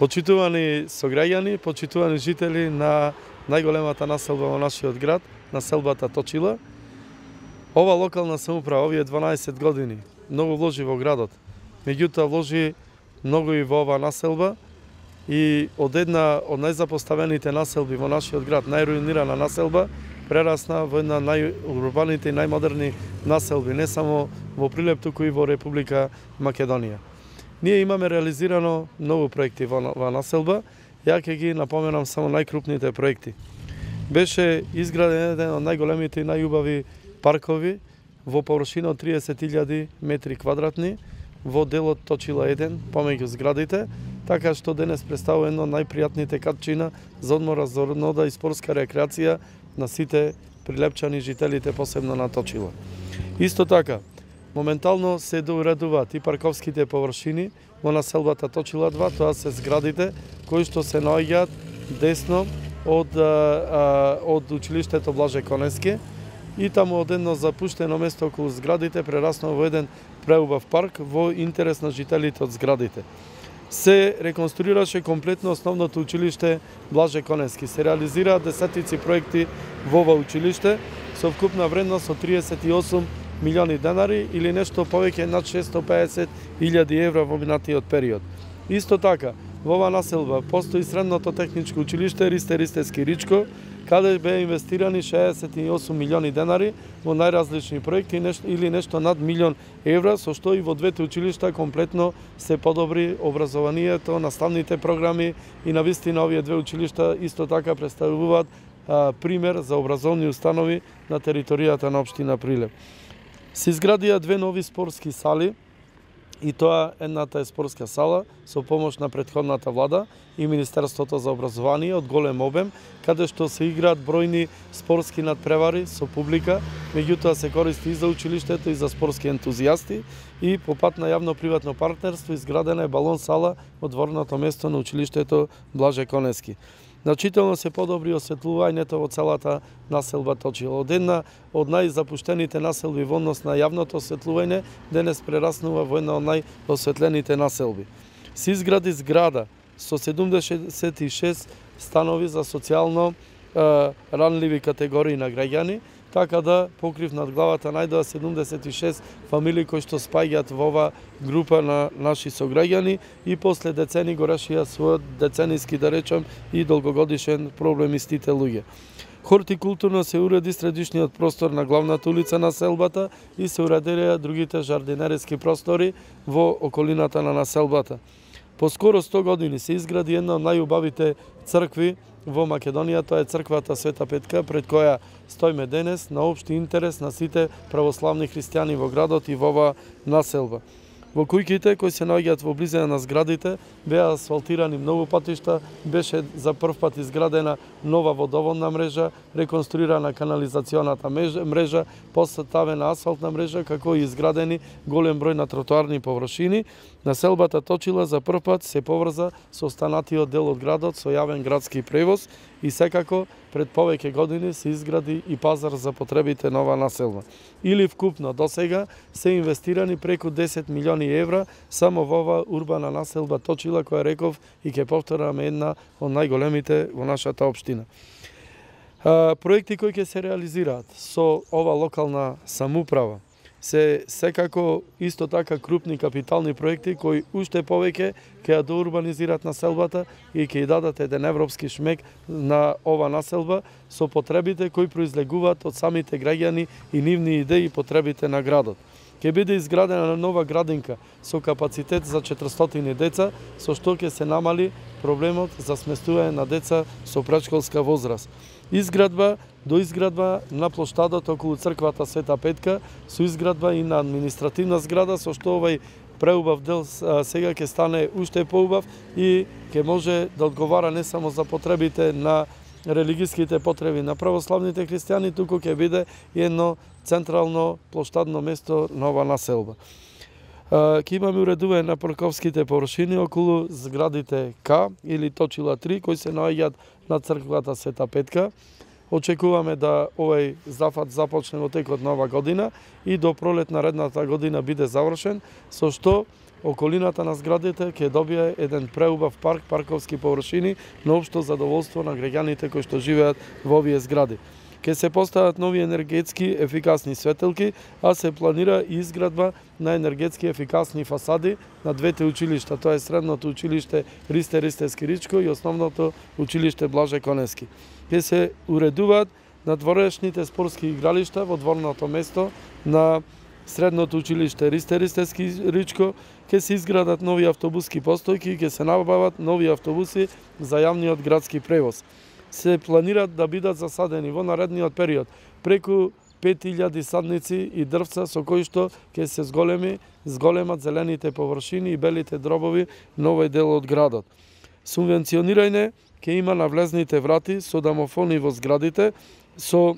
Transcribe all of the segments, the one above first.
Почитувани сограѓани, почитувани жители на најголемата населба во нашиот град, населбата Точила. Ова локална самоуправа овие 12 години многу вложи во градот. Меѓутоа вложи многу и во оваа населба и од една од најзапоставените населби во нашиот град, најруинирана населба, прерасна во една најурбаните и најмодерни населби, не само во Прилеп, туку и во Република Македонија. Ние имаме реализирано многу проекти во, во населба, ја ќе ги напоменам само најкрупните проекти. Беше изграден еден од најголемите и најубави паркови во површина од 30.000 метри квадратни во делот Точила 1 помеѓу зградите, така што денес представува едно од најпријатните катчина за одмора, за и спортска рекреација на сите прилепчани жителите, посебно на Точила. Исто така, моментално се доуредуваат и парковските површини во населбата Точила 2, тоа се зградите кои што се наоѓаат десно од, а, од училиштето Блаже Конески и таму од едно запуштено место околу зградите прераснува во еден преубав парк во интерес на жителите од зградите се реконструираше комплетно основното училиште Блаже Конески. Се реализираат десетици проекти во ова училиште со вкупна вредност од 38 милиони денари или нешто повеќе над 650 илјади евра во минатиот период. Исто така, во оваа населба постои средното техничко училиште Ристе Ристески Ричко, каде беа инвестирани 68 милиони денари во најразлични проекти нешто, или нешто над милион евра, со што и во двете училишта комплетно се подобри образованието, наставните програми и на вистина овие две училишта исто така представуваат пример за образовни установи на територијата на општина Прилеп. Се изградија две нови спортски сали, и тоа едната е спортска сала со помош на предходната влада и Министерството за образование од голем обем, каде што се играат бројни спортски надпревари со публика, меѓутоа се користи и за училиштето и за спортски ентузијасти и по пат на јавно-приватно партнерство изградена е балон сала во дворното место на училиштето Блаже Конески. Значително се подобри осветлувањето во целата населба Точила. Од една од најзапуштените населби во однос на јавното осветлување, денес прераснува во една од најосветлените населби. Се изгради зграда со 76 станови за социјално ранливи категории на граѓани, така да покрив над главата најдоа 76 фамилии кои што спаѓаат во ова група на наши сограѓани и после децени го решија својот децениски, да речам, и долгогодишен проблем истите луѓе. Хортикултурно се уреди средишниот простор на главната улица на селбата и се уредија другите жардинерски простори во околината на населбата. По скоро 100 години се изгради една од најубавите цркви во Македонија, тоа е црквата Света Петка, пред која стоиме денес на општи интерес на сите православни христијани во градот и во оваа населба. Во кујките кои се наоѓаат во близина на зградите беа асфалтирани многу патишта, беше за прв пат изградена нова водоводна мрежа, реконструирана канализационата мрежа, поставена асфалтна мрежа, како и изградени голем број на тротоарни површини. Населбата Точила за прв пат се поврза со останатиот дел од градот со јавен градски превоз и секако пред повеќе години се изгради и пазар за потребите на ова населба. Или вкупно до сега се инвестирани преку 10 милиони евра само во ова урбана населба Точила која реков и ќе повтораме една од најголемите во нашата општина. проекти кои ќе се реализираат со ова локална самуправа се секако исто така крупни капитални проекти кои уште повеќе ќе ја доурбанизираат населбата и ќе ја дадат еден европски шмек на ова населба со потребите кои произлегуваат од самите граѓани и нивни идеи и потребите на градот. Ке биде изградена нова градинка со капацитет за 400 деца, со што ќе се намали проблемот за сместување на деца со предшколска возраст. Изградба до изградба на плоштадот околу црквата Света Петка, со изградба и на административна зграда, со што овај преубав дел сега ќе стане уште поубав и ќе може да одговара не само за потребите на религиските потреби на православните христијани, туку ќе биде едно централно площадно место на ова населба. Ке имаме уредување на парковските површини околу зградите К или Точила 3, кои се наоѓаат на црквата Света Петка. Очекуваме да овој зафат започне во текот на ова година и до пролет на редната година биде завршен, со што околината на зградите ќе добие еден преубав парк, парковски површини на општо задоволство на граѓаните кои што живеат во овие згради ќе се постават нови енергетски ефикасни светелки, а се планира и изградба на енергетски ефикасни фасади на двете училишта, тоа е средното училиште Ристе Ристески Ричко и основното училиште Блаже Конески. Ќе се уредуваат надворешните спортски игралишта во дворното место на средното училиште Ристе Ристески Ричко, ќе се изградат нови автобуски постојки, ќе се набават нови автобуси за јавниот градски превоз се планираат да бидат засадени во наредниот период преку 5000 садници и дрвца со кои што ќе се зголеми, зголемат зелените површини и белите дробови на овој дел од градот. Субвенционирање ќе има на влезните врати со домофони во зградите, со,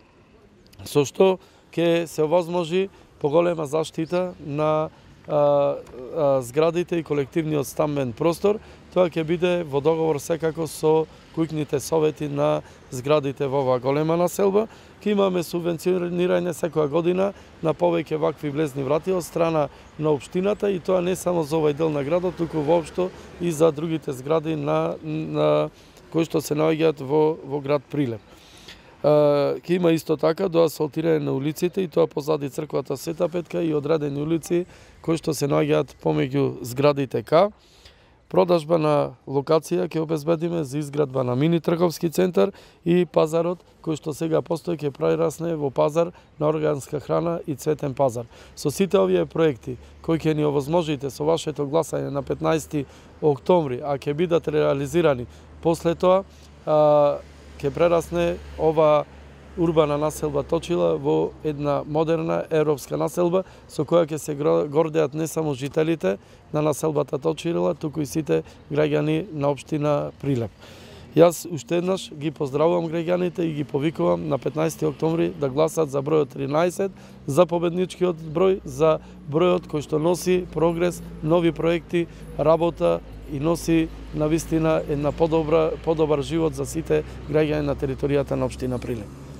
со што ќе се возможи поголема заштита на а, а, зградите и колективниот стамбен простор. Тоа ќе биде во договор секако со куќните совети на зградите во оваа голема населба. Ке имаме субвенционирање секоја година на повеќе вакви влезни врати од страна на општината и тоа не само за овој дел на градот, туку воопшто и за другите згради на, на кои што се наоѓаат во, во град Прилеп ќе има исто така до асфалтирање на улиците и тоа позади црквата Света Петка и одредени улици кои што се наоѓаат помеѓу зградите К продажба на локација ќе обезбедиме за изградба на мини трговски центар и пазарот кој што сега постои ќе прерасне во пазар на органска храна и цветен пазар. Со сите овие проекти кои ќе ни овозможите со вашето гласање на 15 октомври, а ќе бидат реализирани после тоа, ќе прерасне ова урбана населба Точила во една модерна европска населба со која ќе се гордеат не само жителите на населбата Точила, туку и сите граѓани на општина Прилеп. Јас уште еднаш ги поздравувам граѓаните и ги повикувам на 15 октомври да гласат за бројот 13, за победничкиот број, за бројот кој што носи прогрес, нови проекти, работа и носи на вистина една подобра, подобар живот за сите граѓани на територијата на општина Прилеп.